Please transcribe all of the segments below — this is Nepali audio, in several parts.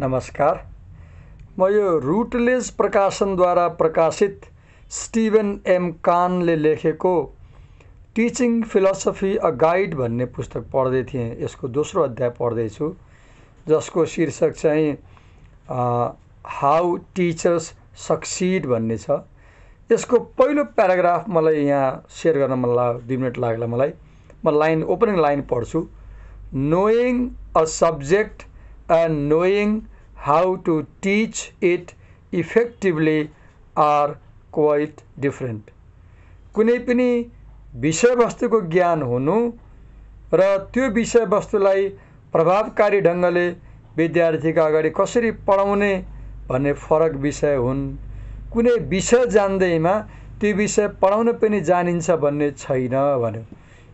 नमस्कार। म यो रुटलेज प्रकाशनद्वारा प्रकाशित स्टिभन एम कानले लेखेको टिचिङ फिलोसफी अ गाइड भन्ने पुस्तक पढ्दै थिएँ। यसको दोस्रो अध्याय पढ्दैछु जसको शीर्षक चाहिँ हाउ टिचर्स सक्सिड भन्ने छ। यसको पहिलो प्याराग्राफ मलाई यहाँ सेयर गर्न मन लाग्यो दुई मिनट लाग्ला मलाई। म लाइन ओपनिङ लाइन पढ्छु। Knowing a subject and knowing how to teach it effectively are quite different कुनै पनि विषयवस्तुको ज्ञान हुनु र त्यो विषयवस्तुलाई प्रभावकारी ढङ्गले विद्यार्थीका अगाडि कसरी पढाउने भन्ने फरक विषय हुन्। कुनै विषय जान्दैमा त्यो विषय पढाउन पनि जानिन्छ भन्ने छैन भन्यो।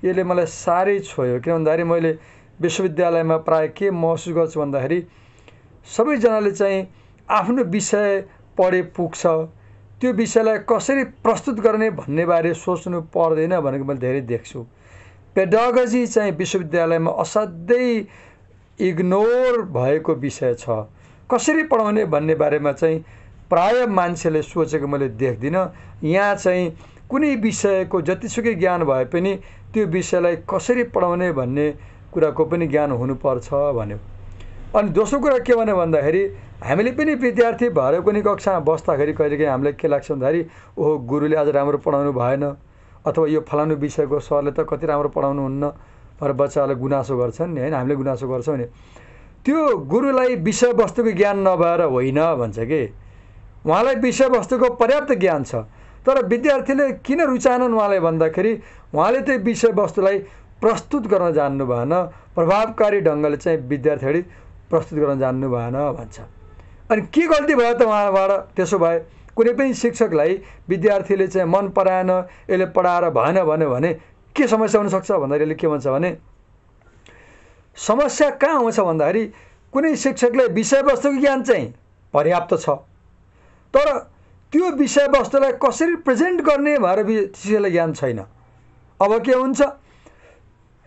यसले मलाई साह्रै छोयो किन भन्दाखेरि मैले विश्वविद्यालयमा प्रायः के महसुस गर्छु भन्दाखेरि सबैजनाले चाहिँ आफ्नो विषय पढे पुग्छ। त्यो विषयलाई कसरी प्रस्तुत गर्ने भन्नेबारे सोच्नु पर्दैन भनेको मैले धेरै देख्छु। पेडगजी चाहिँ विश्वविद्यालयमा असाध्यै इग्नोर भएको विषय छ। कसरी पढाउने भन्ने बारेमा चाहिँ प्राय मान्छेले सोचेको मैले देख्दिनँ। यहाँ चाहिँ कुनै विषयको जतिसुकै ज्ञान भए पनि त्यो विषयलाई कसरी पढाउने भन्ने कुराको पनि ज्ञान हुनुपर्छ भन्यो। अनि दोस्रो कुरा के भन्यो भन्दाखेरि हामीले पनि विद्यार्थी भएर कुनै कक्षामा बस्दाखेरि कहिलेकाहीँ हामीलाई के लाग्छ भन्दाखेरि ओहो गुरुले आज राम्रो पढाउनु भएन अथवा यो फलानु विषयको सरले त कति राम्रो पढाउनुहुन्न भनेर बच्चाहरूलाई गुनासो गर्छन् नि होइन? हामीले गुनासो गर्छौँ नि। त्यो गुरुलाई विषयवस्तुको ज्ञान नभएर होइन भन्छ कि? उहाँलाई विषयवस्तुको पर्याप्त ज्ञान छ। तर विद्यार्थीले किन रुचाएनन् उहाँलाई भन्दाखेरि उहाँले त्यो विषयवस्तुलाई प्रस्तुत गर्न जान्नु भएन। प्रभावकारी ढङ्गले चाहिँ विद्यार्थीहरू प्रस्तुत गर्न जान्नु भएन भन्छ। अनि के गल्ती भयो त उहाँबाट? त्यसो भए कुनै पनि शिक्षकलाई विद्यार्थीले चाहिँ मन पराएन यसले पढाएर भएन भन्यो भने के समस्या हुनसक्छ भन्दाखेरि यसले के भन्छ भने समस्या कहाँ आउँछ भन्दाखेरि कुनै शिक्षकले विषयवस्तुको ज्ञान चाहिँ पर्याप्त छ। तर त्यो विषयवस्तुलाई कसरी प्रेजेन्ट गर्ने भनेर शिक्षकलाई ज्ञान छैन। अब के हुन्छ?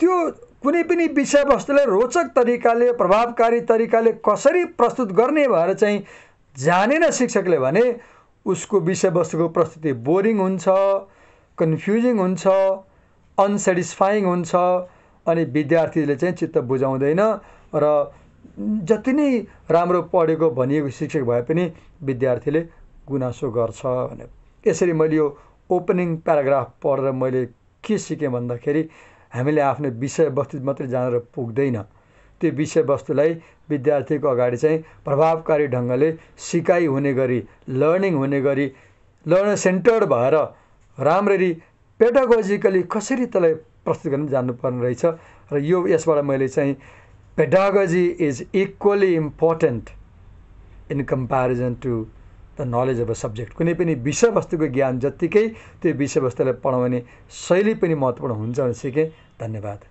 त्यो कुनै पनि विषयवस्तुलाई रोचक तरिकाले प्रभावकारी तरिकाले कसरी प्रस्तुत गर्ने भएर चाहिँ जानेन शिक्षकले भने उसको विषयवस्तुको प्रस्तुति बोरिङ हुन्छ कन्फ्युजिङ हुन्छ अनसेटिस्फाइङ हुन्छ अनि विद्यार्थीले चाहिँ चित्त बुझाउँदैन र जति नै राम्रो पढेको भनिएको शिक्षक भए पनि विद्यार्थीले गुनासो गर्छ भने यसरी मैले यो ओपनिङ प्याराग्राफ पढेर मैले के सिकेँ भन्दाखेरि हामीले आफ्नो विषयवस्तु मात्रै जानेर पुग्दैन। त्यो विषयवस्तुलाई विद्यार्थीको अगाडि चाहिँ प्रभावकारी ढङ्गले सिकाइ हुने गरी लर्निङ हुने गरी लर्नर सेन्टर्ड भएर राम्ररी पेडागोजिकली कसरी त्यसलाई प्रस्तुत गर्न जान्नुपर्ने रहेछ र यो यसबाट मैले चाहिँ pedagogy is equally important in comparison to the knowledge of a subject कुनै पनि विषयवस्तुको ज्ञान जत्तिकै त्यो विषयवस्तुलाई पढाउने शैली पनि महत्त्वपूर्ण हुन्छ भने सिकेँ। धन्यवाद।